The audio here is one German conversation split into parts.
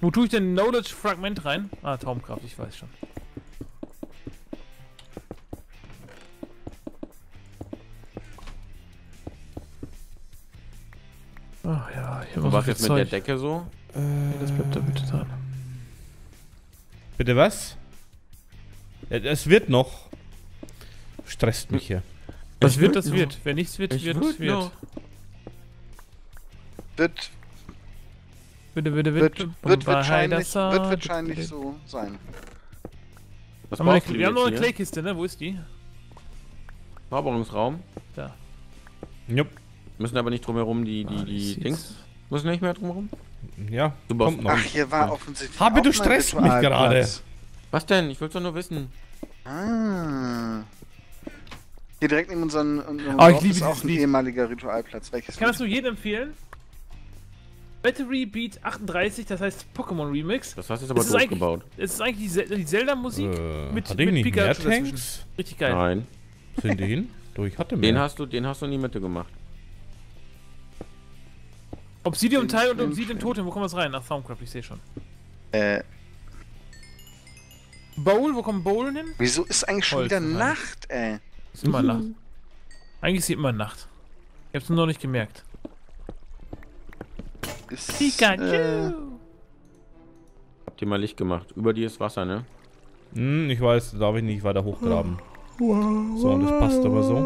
Wo tue ich denn Knowledge Fragment rein? Ah, Taumkraft, ich weiß schon. Ach ja, hier war was jetzt viel mit der Zeug. Decke so? Nee, das bleibt da bitte dran. Bitte was? Es wird noch. Stresst mich hier. Was Ich wird, das wird. Wer nichts wird, Ich wird, wird. Wird, Bitte, bitte, wird, bitte. wird, wahrscheinlich, wird wahrscheinlich so sein. Was Haben wir, eine, du wir haben noch eine? Claykiste, ne? Wo ist die? Zauberungsraum. Da. Jupp. Müssen aber nicht drumherum die, die, Ah, die sieht's. Dings. Müssen nicht mehr drumherum? Ja, Du kommt noch. Ach, hier war offensichtlich. Habe, du stresst mich Ritualplatz. Was denn? Ich will's doch nur wissen. Ah. Hier direkt neben unserem, unserem Oh, ich liebe ist auch ein ehemaliger Ritualplatz. Welches Ich kann das Lied? nur jedem empfehlen. Battery Beat 38, das heißt Pokémon Remix. Das hast du jetzt aber Es ist eigentlich- durchgebaut. Es ist eigentlich die, die Zelda-Musik Äh, mit, mit nicht mehr Pikachu? Richtig geil. Nein. Sind die hin? Du, ich hatte mehr. Den hast du, den hast du in die Mitte gemacht. Obsidium Den- Teil und den- Obsidium Totem, wo kommt das rein? Ach, Soundcraft, ich sehe schon. Äh, Bowl, wo kommt Bowl hin? wieso ist eigentlich schon Holz wieder rein. Nacht, ey? Ist immer Nacht. Eigentlich ist sie immer Nacht. Ich hab's nur noch nicht gemerkt. Ist, Pikachu! Äh, Habt ihr mal Licht gemacht. Über dir ist Wasser, ne? Hm, ich weiß, da darf ich nicht weiter hochgraben. So, und das passt aber so.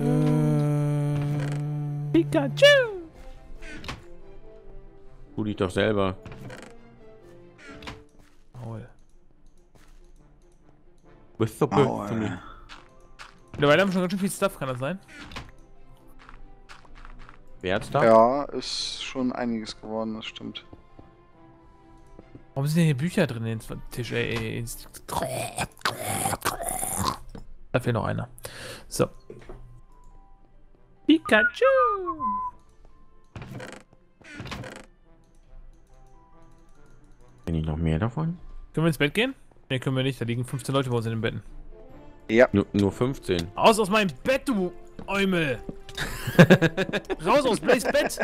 Äh, Pikachu! Tu dich doch selber. Maul. Bist oh, mir. äh. Mittlerweile haben wir schon ganz schön viel Stuff, kann das sein? Wer hat's da? Ja, ist schon einiges geworden, das stimmt. Warum sind denn hier Bücher drin ins Tisch? Ey, ey, ins da fehlt noch einer. So. Pikachu! Bin ich noch mehr davon? Können wir ins Bett gehen? Ne, können wir nicht. Da liegen 15 Leute bei uns in den Betten. Ja, Nur, nur 15. Aus aus meinem Bett, du Eumel! Raus aus Blaze Bett!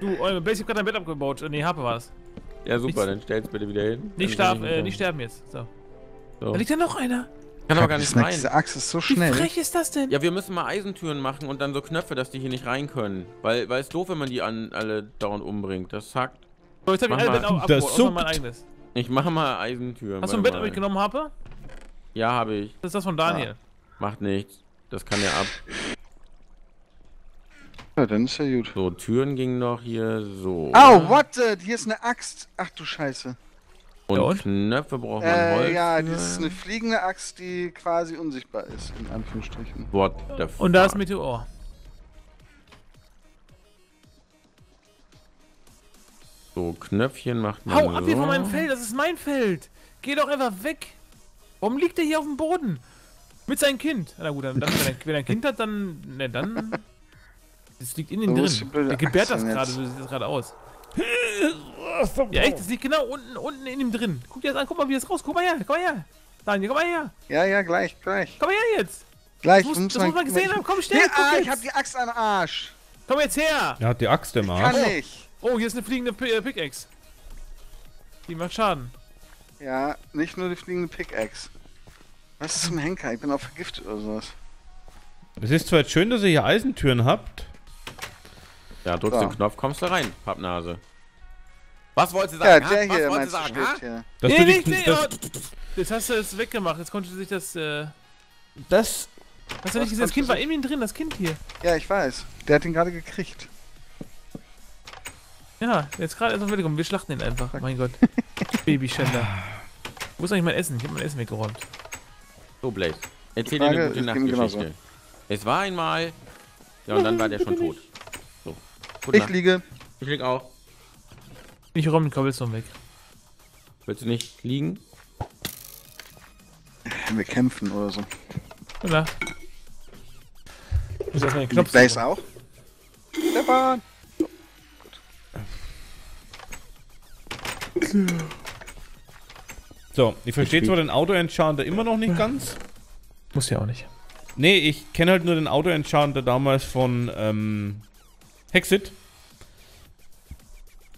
Du Eumel, Blaze, ich hab gerade dein Bett abgebaut. Ne, Harpe war das. Ja, super, Nichts- dann stell's bitte wieder hin. Nicht, ich äh, nicht sterben jetzt. So. So. Da liegt ja noch einer. Kann aber gar nicht rein. Diese Achse ist so Wie schnell. frech ist das denn? Ja, wir müssen mal Eisentüren machen und dann so Knöpfe, dass die hier nicht rein können. Weil, weil es doof, wenn man die an alle dauernd umbringt. Das hackt. So, jetzt hab ich Mach alle. Betten auch Das abgebaut, außer mein eigenes. Ich mache mal Eisentüren. Hast du ein Bett mal. mitgenommen, Harpe? Ja, habe ich. Das ist das von Daniel. Macht nichts. Das kann ja ab. Ja, dann ist ja gut. So, Türen gingen noch hier so. Au, what the? Hier ist eine Axt. Ach du Scheiße. Und, Ja, und? Knöpfe braucht man Holz. Äh, ja, für. das ist eine fliegende Axt, die quasi unsichtbar ist, in Anführungsstrichen. What the fuck? Und da ist Meteor. So, Knöpfchen macht man Hau ab so. hier von meinem Feld, das ist mein Feld. Geh doch einfach weg. Warum liegt der hier auf dem Boden? Mit seinem Kind. Na gut, dann, dann wenn, er, wenn er ein Kind hat, dann. Ne, dann. Das liegt in die drin. Der gebärt das gerade, so sieht das gerade aus. Ja, echt, das liegt genau unten, unten in ihm drin. Guck dir das an, guck mal, wie das raus. Guck mal her, komm mal her. Daniel, komm mal her. Ja, ja, gleich, gleich. Komm mal her jetzt. Gleich. Das muss, du musst das muss man gesehen haben. Komm, schnell, Ja, ah, ich hab die Axt am Arsch. Komm jetzt her. er hat die Axt im Kann Arsch. nicht. Oh, hier ist eine fliegende äh, Pickaxe. Die macht Schaden. Ja, nicht nur die fliegende Pickaxe. Was ist zum Henker? Ich bin auch vergiftet oder sowas. Es ist zwar jetzt schön, dass ihr hier Eisentüren habt. Ja, drückst So. den Knopf, kommst du rein, Pappnase. Was wolltest du Ja, sagen? der ha? Was hier wolltest meinst du sagen? Dass nee, nicht, nee, das, Jetzt hast du es weggemacht. Jetzt konnte sich das. Äh, das hast du Was nicht gesehen? Das Kind war ihm drin, das Kind hier. Ja, ich weiß. Der hat ihn gerade gekriegt. Ja, jetzt gerade erst auf gekommen. Wir schlachten ihn einfach. Mein Gott. Babyschänder. Wo ist eigentlich mein Essen? Ich habe mein Essen weggeräumt. So, Blaze. Erzähl dir eine gute Nachtgeschichte. Es war einmal. Ja, und dann war der schon tot. Gute Ich liege. Ich lieg auch. Ich räume den Cobblestone weg. Willst du nicht liegen? Wir kämpfen oder so. Nacht. Ich muss erstmal den Knopf Blaze auch? Stefan! So, ich verstehe zwar den Auto-Enchanter immer noch nicht ganz. Muss ja auch nicht. Nee, ich kenne halt nur den Auto-Enchanter damals von ähm, Hexit.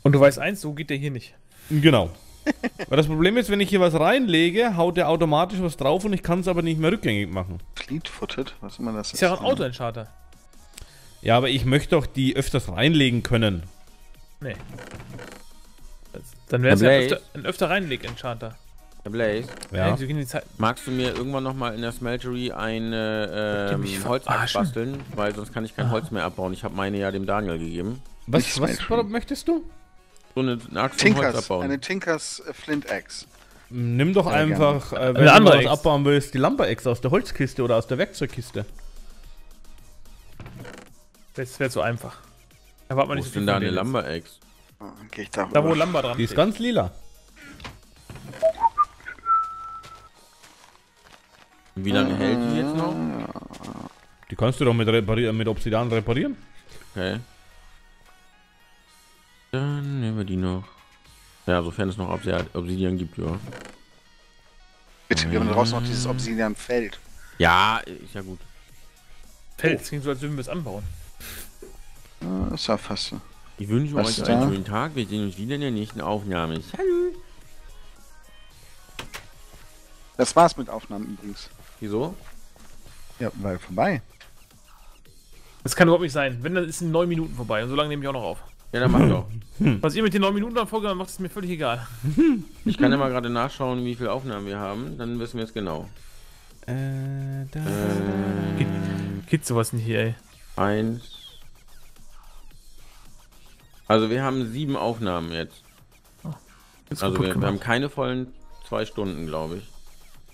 Und du weißt eins, so geht der hier nicht. Genau. Weil das Problem ist, wenn ich hier was reinlege, haut der automatisch was drauf und ich kann es aber nicht mehr rückgängig machen. Fleet-footed, was immer das Ist ja auch ein Auto, ein Charter. Ja, aber ich möchte doch die öfters reinlegen können. Nee. Das, dann wäre es ja öfter, ein öfter reinleg in Charter. Herr Blaze, Ja. Magst du mir irgendwann nochmal in der Smeltery eine Die ähm, verarschen. basteln? Weil sonst kann ich kein. Holz mehr abbauen. Ich habe meine ja dem Daniel gegeben. Was, was möchtest du? So eine, eine Axt zum Holz Tinkers, abbauen. eine Tinkers äh, Flint Axe. Nimm doch Ja, einfach, äh, wenn Eine du andere was abbauen willst, die Lamperex aus der Holzkiste oder aus der Werkzeugkiste. Das wäre zu einfach. Da wartet man Wo nicht ist so denn viel da eine jetzt. Lumber-Axe? Oh, da Da wo. Lamba dran Die ist ganz lila. Wie lange hält die jetzt noch? Die kannst du doch mit, reparieren, mit Obsidian reparieren. Okay. Dann nehmen wir die noch. Ja, sofern es noch Obsi- Obsidian gibt, ja. Bitte, wir haben draußen noch dieses Obsidian-Feld. Ja, ist ja gut. Feld, das klingt so, als würden wir es anbauen. Ah, ist ja fast so. Ich wünsche Was euch einen schönen Tag. Wir sehen uns wieder in der nächsten Aufnahme. Hallo. Das war's mit Aufnahmen übrigens. Wieso? Ja, weil vorbei. Das kann überhaupt nicht sein. Wenn, dann ist in neun Minuten vorbei. Und so lange nehme ich auch noch auf. Ja, dann mach doch. Was ihr mit den neun Minuten dann vorgenommen macht, ist mir völlig egal. Ich kann ja mal gerade nachschauen, wie viele Aufnahmen wir haben. Dann wissen wir es genau. Äh, da, Äh, Geht sowas nicht hier, ey. eins. Also wir haben sieben Aufnahmen jetzt. Ist Also wir, wir haben keine vollen zwei Stunden, glaube ich.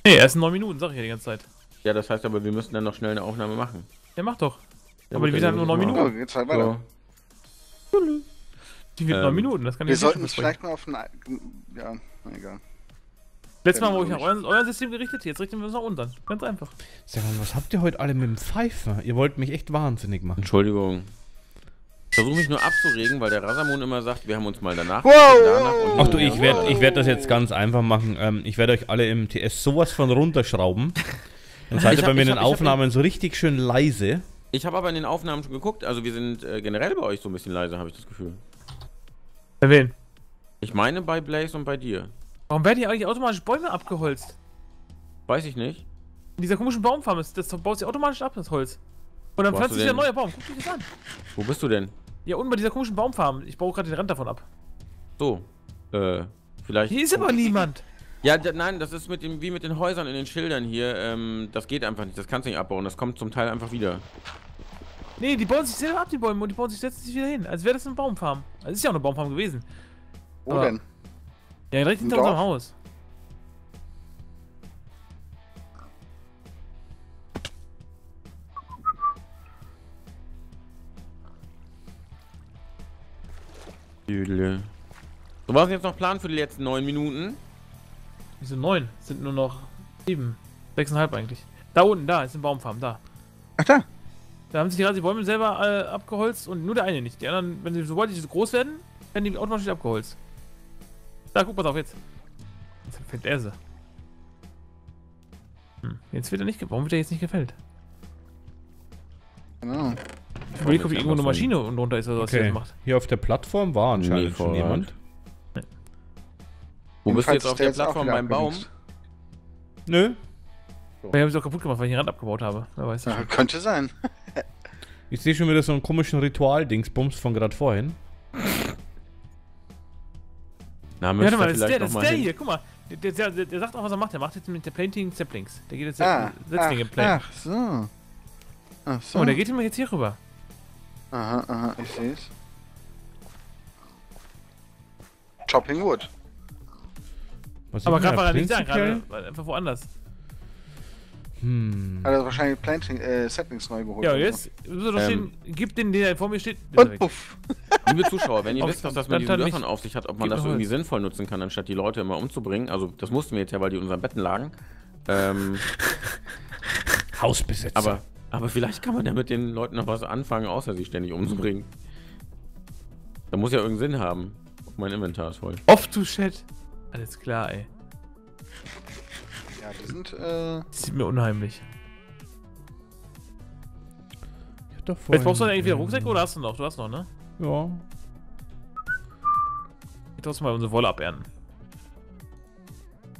Nee, erst in neun Minuten, sag ich ja die ganze Zeit. Ja, das heißt aber, wir müssen dann noch schnell eine Aufnahme machen. Ja, mach doch. Ja, Aber die wird dann halt nur müssen neun wir Oh, Minuten. geht's halt weiter. So. Die wird Ähm, neun Minuten, das kann Wir ich jetzt sollten uns vielleicht mal auf ein... Ja, egal. Letztes Mal, wo ich Ja, nach euer, euer System gerichtet, jetzt richten wir uns nach unten. Ganz einfach. Sag mal, was habt ihr heute alle mit dem Pfeifen? Ihr wollt mich echt wahnsinnig machen. Entschuldigung. Ich versuche mich nur abzuregen, weil der Rasamon immer sagt, wir haben uns mal danach. Wow, danach wow, und Ach du, ich werde ich werd das jetzt ganz einfach machen. Ähm, ich werde euch alle im TS sowas von runterschrauben. Dann seid Ich ihr hab- bei mir in den hab- Aufnahmen so richtig schön leise. Ich habe aber in den Aufnahmen schon geguckt, also wir sind äh, generell bei euch so ein bisschen leise, habe ich das Gefühl. Bei wen? Ich meine bei Blaze und bei dir. Warum werden hier eigentlich automatisch Bäume abgeholzt? Weiß ich nicht. In dieser komischen Baumfarm ist, das baut sich automatisch ab, das Holz. Und dann pflanzt sich ein neuer Baum. Guck dich das an. Wo bist du denn? Ja, unten bei dieser komischen Baumfarm. Ich baue gerade den Rand davon ab. So. Äh, vielleicht. Hier ist aber niemand. Ja, nein, das ist mit dem, wie mit den Häusern in den Schildern hier. Ähm, das geht einfach nicht. Das kannst du nicht abbauen. Das kommt zum Teil einfach wieder. Nee, die bauen sich selber ab, die Bäume, und die bauen sich setzen sich wieder hin. Als wäre das eine Baumfarm. Also ist ja auch eine Baumfarm gewesen. Wo Aber- denn? Ja, direkt hinter unserem? Haus. Düdele. So, was ist jetzt noch Plan für die letzten neun Minuten? Wieso neun? Es sind nur noch sieben. Sechseinhalb eigentlich. Da unten, da ist eine Baumfarm, da. Ach da. Da haben sich gerade die Bäume selber äh, abgeholzt und nur der eine nicht. Die anderen, wenn sie sobald die so groß werden, werden die automatisch abgeholzt. Da, guck mal drauf jetzt. Jetzt fällt er sie. Hm, jetzt wird er nicht Warum wird er jetzt nicht gefällt? Genau. Ich überlege, ob hier jetzt irgendwo eine. Maschine unten drunter ist oder was hier Okay. macht. Hier auf der Plattform war anscheinend Nee, schon jemand. Wo bist du jetzt auf der Plattform beim Baum? Nö. Weil ich habe es auch kaputt gemacht, weil ich den Rand abgebaut habe. Wer weiß das Ja, könnte sein. Ich sehe schon wieder so einen komischen Ritual-Dingsbums von gerade vorhin. Na, Ja, warte mal, das ist der, das ist der hin. hier, guck mal. Der, der, der, der sagt auch, was er macht. Der macht jetzt mit der Planting Saplings. Der geht jetzt Ah, Setzlinge ach, planen. ach so. Ach so. Mal, der geht immer jetzt hier rüber. Aha, aha, ich sehe es. Chopping Wood. Was Aber gerade war er nicht da, gerade einfach woanders. Hm. Hat er wahrscheinlich Planting, äh, Settings neu geholt. Ja, jetzt doch Ähm. stehen, gib den, der vor mir steht. Und puff. Liebe Zuschauer, wenn ihr wisst, was das mit diesen Dörfern nicht. auf sich hat, ob man das irgendwie sinnvoll nutzen kann, anstatt die Leute immer umzubringen. Also, das mussten wir jetzt ja, weil die in unseren Betten lagen. Ähm, Hausbesitzer. aber, aber vielleicht kann man ja mit den Leuten noch was anfangen, außer sie ständig umzubringen. Da muss ja irgendeinen Sinn haben. Mein Inventar ist voll. Off to chat. Alles klar, ey. Ja, wir sind, äh, Das sieht mir unheimlich. Ich hab doch Jetzt brauchst du vorhin- eigentlich wieder Rucksack oder hast du noch? Du hast noch, ne? Ja. trotzdem mal unsere Wolle abernten.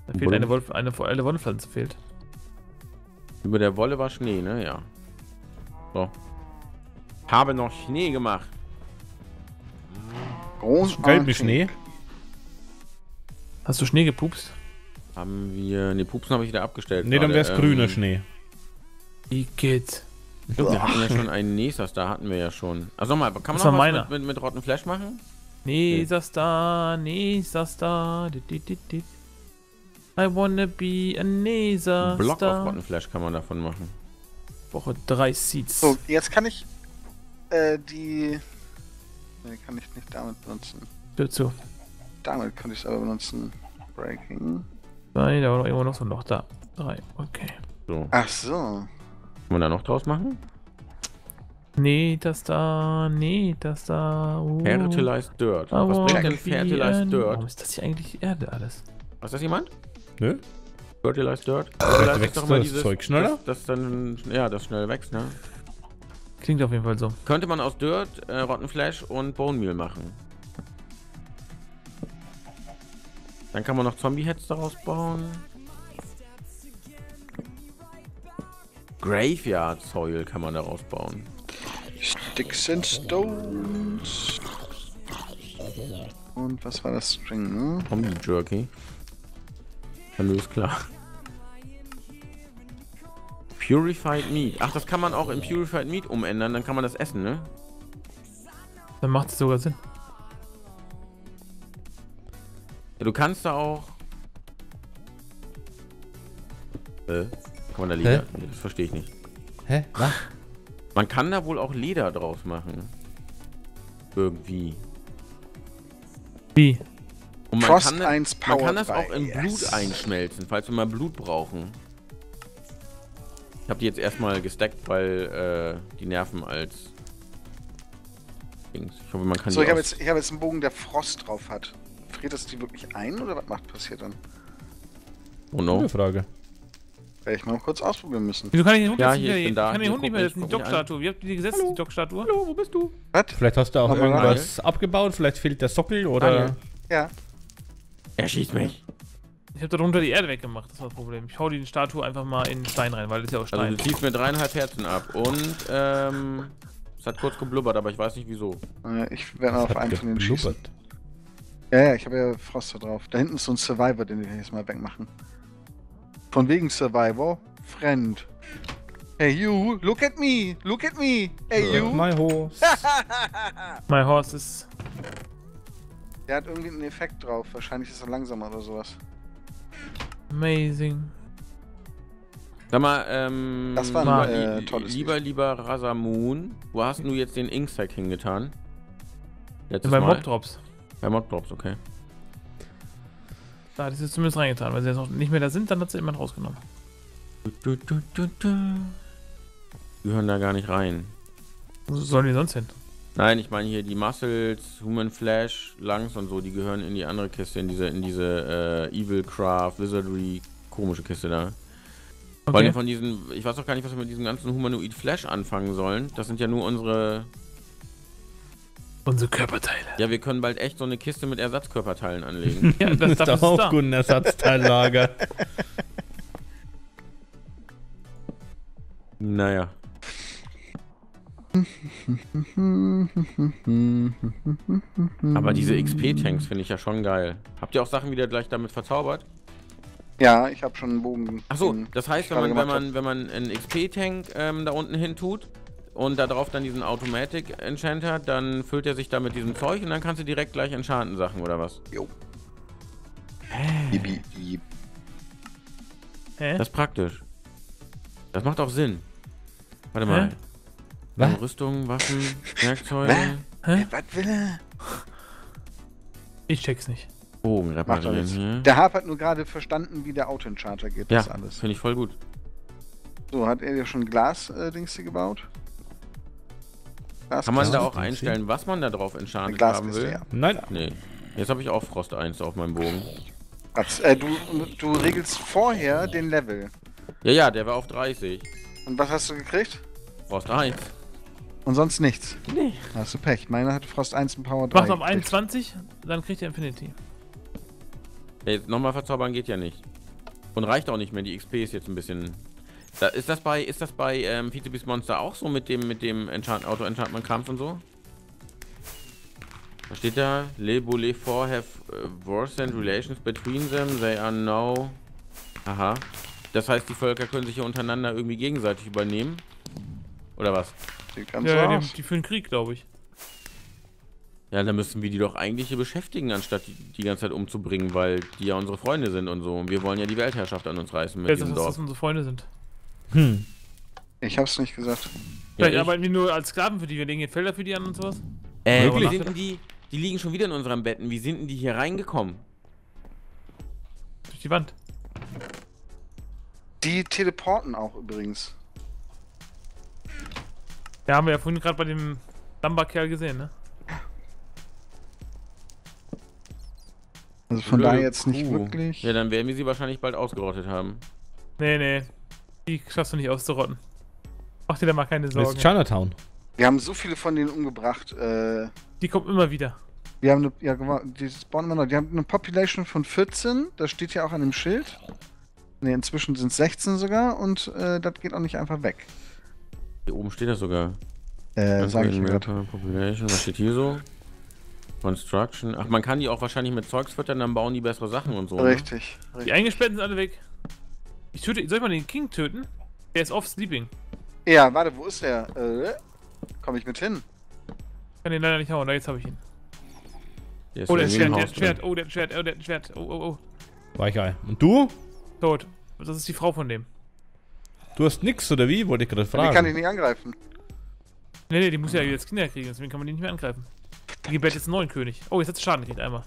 Da fehlt Wolle? eine, Wolf, eine, eine Wollenpflanze fehlt. Über der Wolle war Schnee, ne? Ja. So. Habe noch Schnee gemacht. Großartig. Gelben Schnee. Hast du Schnee gepupst? Haben wir. Ne, Pupsen habe ich wieder abgestellt. Nee, dann gerade. wär's Ähm, grüner Schnee. Wie geht's? Stimmt, wir hatten ja schon einen Nesas, da hatten wir ja schon. Also mal, kann man Das noch was mit, mit, mit Rotten Flash machen? Nee, das da, nee, das da. I wanna be a Nesa Ein Block auf. Rotten Flash kann man davon machen. Woche drei Seeds. So, jetzt kann ich äh, die. Ne, kann ich nicht damit benutzen. Hör zu. Damit könnte ich es aber benutzen. Breaking. Nein, da war noch irgendwo noch so ein Loch da. Drei, okay. So. Ach so. Kann man da noch draus machen? Nee, das da, nee, das da. Uh. Fertilized Dirt. Was bringt denn Fertilized Dirt? Warum ist das hier eigentlich Erde alles? Was ist das jemand? Nö? Fertilized Dirt? wächst ist doch mal das Zeug schneller? Das, das dann, ja, das schnell wächst, ne? Klingt auf jeden Fall so. Könnte man aus Dirt, äh, Rotten Flash und Bone Meal machen. Dann kann man noch Zombie-Heads daraus bauen. Graveyard Soil kann man daraus bauen. Sticks and Stones. Und was war das String, ne? Zombie Jerky. Nö, ist klar. Purified Meat. Ach, das kann man auch in Purified Meat umändern, dann kann man das essen, ne? Dann macht es sogar Sinn. Ja, du kannst da auch. Äh, kann man da Leder? Nee, das verstehe ich nicht. Hä? Was? Man kann da wohl auch Leder draus machen. Irgendwie. Wie? Und man Frost kann, 1 man kann das auch in yes. Blut einschmelzen, falls wir mal Blut brauchen. Ich habe die jetzt erstmal gestackt, weil äh, die Nerven als Dings. Ich hoffe, man kann So, die ich habe jetzt, ich hab jetzt einen Bogen, der Frost drauf hat. Friert das die wirklich ein oder was macht passiert dann? Oh no. Gute Frage. Werde ich mal kurz ausprobieren müssen. Wieso kann ich den Hund Ja, jetzt nicht hier, mehr, ich bin ich kann den Hund nicht mehr, das ist an. Dockstatue. Wie habt ihr die gesetzt, die Dockstatue? Hallo, wo bist du? Was? Vielleicht hast du auch Aber irgendwas abgebaut, vielleicht fehlt der Sockel oder. Daniel. Ja. Er schießt mich. Ich habe darunter die Erde weggemacht, das war das Problem. Ich hau die Statue einfach mal in den Stein rein, weil das ist ja auch Also Stein. du ziehst mir dreieinhalb Herzen ab und ähm, es hat kurz geblubbert, aber ich weiß nicht wieso. Äh, Ich werde mal auf einen von denen schießen. geblubbert. Ja, ja, ich habe ja Frost da drauf. Da hinten ist so ein Survivor, den wir jetzt mal wegmachen. Von wegen Survivor. Friend. Hey you, look at me, look at me. Hey you. My horse. My horse ist. Der hat irgendwie einen Effekt drauf. Wahrscheinlich ist er langsamer oder sowas. Amazing. Sag mal, ähm, Das war ein, lieber, äh, tolles lieber, Lied. lieber Rasamoon, wo hast du jetzt den Inkstack hingetan? Letztes Bei Mal? Mobdrops. Bei Moddrops, okay. Da hat sie es zumindest reingetan. Weil sie jetzt noch nicht mehr da sind, dann hat sie jemand rausgenommen. Du, du, du, du. Die gehören da gar nicht rein. Wo sollen die sonst hin? Nein, ich meine hier die Muscles, Human Flash, Lungs und so, die gehören in die andere Kiste, in diese, in diese äh, Evil Craft, Wizardry, komische Kiste da. Vor allem Okay. von diesen, ich weiß auch gar nicht, was wir mit diesem ganzen Humanoid Flash anfangen sollen. Das sind ja nur unsere. Unsere Körperteile. Ja, wir können bald echt so eine Kiste mit Ersatzkörperteilen anlegen. Ja, das, doch ist auch da. gut ein Ersatzteillager. naja. Aber diese XP-Tanks finde ich ja schon geil. Habt ihr auch Sachen wieder gleich damit verzaubert? Ja, ich habe schon einen Bogen. Achso, das heißt, wenn man, wenn man, wenn man einen XP-Tank ähm, da unten hin tut und da drauf dann diesen Automatic Enchanter, dann füllt er sich da mit diesem Zeug und dann kannst du direkt gleich enchanten Sachen oder was? Jo. Hä? Das ist praktisch. Das macht auch Sinn. Warte Hä? Was? Rüstung, Waffen, Werkzeuge, Hä? Hey, was will er? Ich check's nicht. Bogen er reparieren hier. Der Hab hat nur gerade verstanden, wie der Auto-Enchanter geht. Ja, Das alles. finde ich voll gut. So, hat er ja schon Glas-Dings hier gebaut? Glas Kann man da auch einstellen, was man da drauf enchantet haben will? ja. Nein. Nee. Jetzt habe ich auch Frost 1 auf meinem Bogen. Was, äh, du, du regelst vorher den Level. Ja, ja, der war auf 30. Und was hast du gekriegt? Frost 1. Und sonst nichts. Nee. Hast du Pech. Meiner hatte Frost 1 und Power 3. Macht auf 21, dann kriegt ihr Infinity. Ja, jetzt nochmal verzaubern geht ja nicht. Und reicht auch nicht mehr. Die XP ist jetzt ein bisschen. Da, ist das bei, ist das bei ähm, Pizza Beast Monster auch so mit dem, mit dem Enchant Auto-Enchantment-Kampf und so? Was steht da? Le Boule four have uh, worsened relations between them. They are now. Aha. Das heißt, die Völker können sich ja untereinander irgendwie gegenseitig übernehmen. Oder was? Sieht ganz Ja, so die, die führen Krieg, glaube ich. Ja, dann müssen wir die doch eigentlich hier beschäftigen, anstatt die, die ganze Zeit umzubringen, weil die ja unsere Freunde sind und so. Und wir wollen ja die Weltherrschaft an uns reißen mit sagt, diesem dass Dorf. das unsere Freunde sind? Hm. Ich hab's nicht gesagt. Vielleicht ich- arbeiten wir nur als Sklaven für die, wir legen hier Felder für die an und sowas. Äh, Wirklich? wie sind denn die? Die liegen schon wieder in unseren Betten. Wie sind denn die hier reingekommen? Durch die Wand. Die teleporten auch übrigens. Ja, haben wir ja vorhin gerade bei dem Dumber-Kerl gesehen, ne? Also von Blöde daher jetzt nicht Kuh. wirklich. Ja, dann werden wir sie wahrscheinlich bald ausgerottet haben. Nee, nee. Die schaffst du nicht auszurotten. Mach dir da mal keine Das Sorgen. ist Chinatown. Wir haben so viele von denen umgebracht. Äh, Die kommen immer wieder. wir haben eine, ja, die spawnen immer noch. Die haben eine Population von 14. Das steht ja auch an dem Schild. Ne, inzwischen sind es 16 sogar und äh, das geht auch nicht einfach weg. Hier oben steht das sogar. Äh, sag ich mir Population. Was steht hier so? Construction. Ach, man kann die auch wahrscheinlich mit Zeugs füttern, dann bauen die bessere Sachen und so. Ne? Richtig. Die richtig. Eingesperrten sind alle weg. Ich töte. Soll ich mal den King töten? Der ist off sleeping. Ja, warte, wo ist der? Äh, komm ich mit hin? Kann den leider nicht hauen. Da jetzt habe ich ihn. Der ist Oh, der Schwert, der ein Schwert. Oh, der Schwert. Oh, der hat ein Schwert. Oh, oh, oh. Weichei. Und du? Tot. Das ist die Frau von dem. Du hast nix, oder wie? Wollte ich gerade Die kann ich fragen. nicht angreifen. Nee, nee, die muss ja jetzt Kinder kriegen, deswegen kann man die nicht mehr angreifen. Die gebärt jetzt einen neuen König. Oh, jetzt hat sie Schaden gekriegt einmal.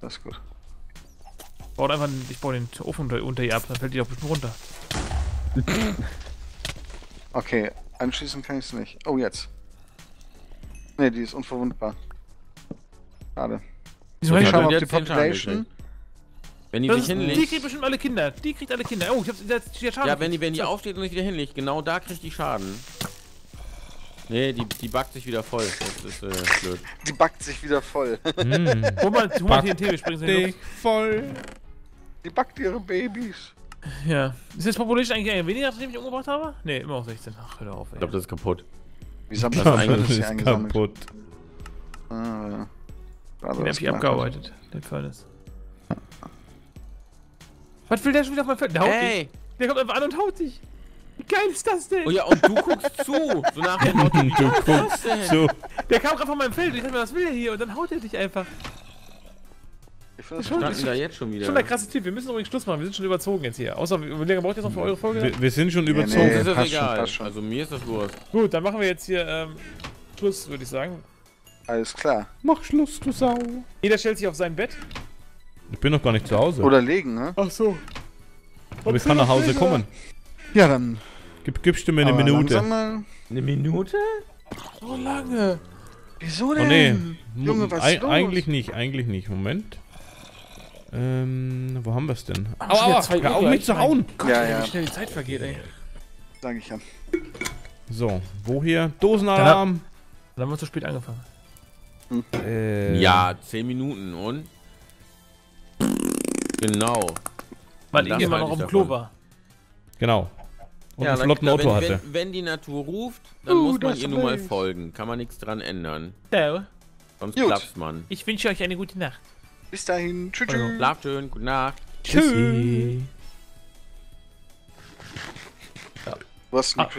Das ist gut. Baut einfach, einen- ich baue den Ofen unter, unter ihr ab, dann fällt die auch ein bisschen runter. Okay, anschließen kann ich es nicht. Oh, jetzt. Ne, die ist unverwundbar. Schade. Wieso ich Ich schau dann mal auf die Population. Wenn die das sich ist, die hinlegt. kriegt bestimmt alle Kinder. Die kriegt alle Kinder. Oh, ich hab die hat die hat Schaden. Ja, wenn die, wenn die aufsteht und sich wieder hinlegt, genau da kriegt die Schaden. Nee, die, die backt sich wieder voll. Das ist äh, blöd. Die backt sich wieder voll. Hm. Hol mal, hol mal TNT, wir springen Luft. voll. Die backt ihre Babys. Ja. Ist jetzt Population eigentlich eher weniger, nachdem ich umgebracht habe? Ne, immer auf 16. Ach, hör auf, ey. Ich glaube, das ist kaputt. Wie sammelt Das das eigentlich das ist eingesammelt? kaputt. Ah, ja. Den das hab ich abgearbeitet, den Furnace. Was will der schon wieder auf mein Feld? Der haut dich. Hey! Der kommt einfach an und haut dich. Wie geil ist das denn? Oh ja, und du guckst zu! So nach dem Motto, Du das guckst denn? so. Der kam gerade von meinem Feld. Ich dachte mir, was will der hier? Und dann haut er dich einfach. Ich finde das Schon- Standen da jetzt schon wieder. Schon der krasse Typ. Wir müssen übrigens Schluss machen. Wir sind schon überzogen jetzt hier. Außer, wie lange braucht ihr jetzt noch für eure Folge? Wir, wir sind schon nee. überzogen. Das ist das schon, egal. schon. Also mir ist das Wurst. Gut, dann machen wir jetzt hier ähm, Schluss, würde ich sagen. alles klar. Mach Schluss, du Sau. Jeder stellt sich auf sein Bett. Ich bin noch gar nicht zu Hause. Oder legen, ne? Ach so. Aber ich kann nach Hause kommen. Ja, dann. Gib, gibst du mir eine Minute? Eine Minute? So lange. Wieso Oh denn? nee. Junge, was Eig ist los? Eigentlich nicht, eigentlich nicht. Moment. Ähm, wo haben wir es denn? Aua, zwei hör auf mich zu hauen! Gott, Ja, wie ja. schnell die Zeit vergeht, ey. Sag ich ja. So, wo hier? Dosenalarm. Dann haben wir zu spät angefangen. Äh, Ja, 10 Minuten und. Genau. Weil Das irgendjemand noch ich dem Klo war. Genau. Und Ja, einen flotten wenn, Auto hatte. Wenn, wenn die Natur ruft, dann Uh, muss man ihr nun mal folgen. Kann man nichts dran ändern. So, Sonst Gut. klappt's man. ich wünsche euch eine gute Nacht. Bis dahin. Tschüss. Also, tschüss. Schlaf schön, gute Nacht. Tschüss. Du hast einen Ah.